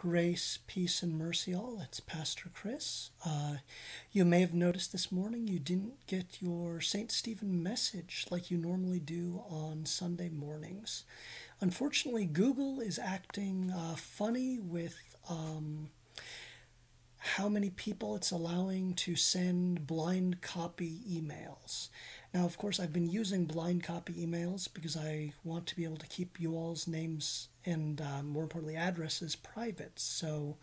Grace, peace, and mercy all. It's Pastor Chris. Uh, you may have noticed this morning you didn't get your St. Stephen message like you normally do on Sunday mornings. Unfortunately, Google is acting uh, funny with um, how many people it's allowing to send blind copy emails. Now, of course, I've been using blind copy emails because I want to be able to keep you all's names and, uh, more importantly, addresses private. So,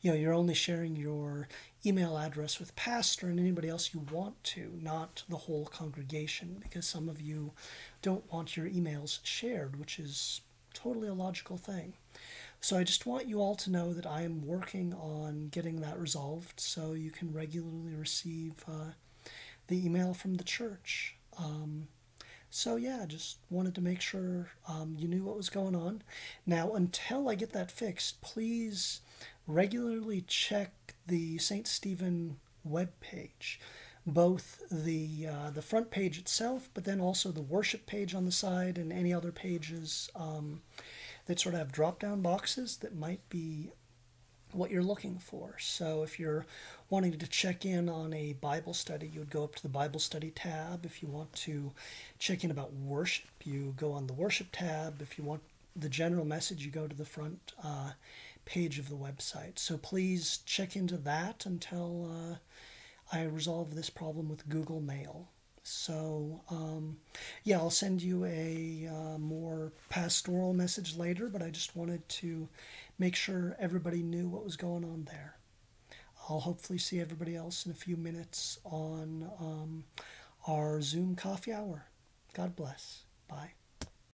you know, you're only sharing your email address with pastor and anybody else you want to, not the whole congregation, because some of you don't want your emails shared, which is totally a logical thing. So I just want you all to know that I am working on getting that resolved so you can regularly receive. Uh, the email from the church. Um, so yeah, just wanted to make sure um, you knew what was going on. Now, until I get that fixed, please regularly check the St. Stephen web page, both the uh, the front page itself, but then also the worship page on the side and any other pages um, that sort of have drop down boxes that might be what you're looking for. So if you're wanting to check in on a Bible study, you would go up to the Bible study tab. If you want to check in about worship, you go on the worship tab. If you want the general message, you go to the front uh, page of the website. So please check into that until uh, I resolve this problem with Google Mail. So, um, yeah, I'll send you a uh, more pastoral message later, but I just wanted to make sure everybody knew what was going on there. I'll hopefully see everybody else in a few minutes on um, our Zoom coffee hour. God bless. Bye.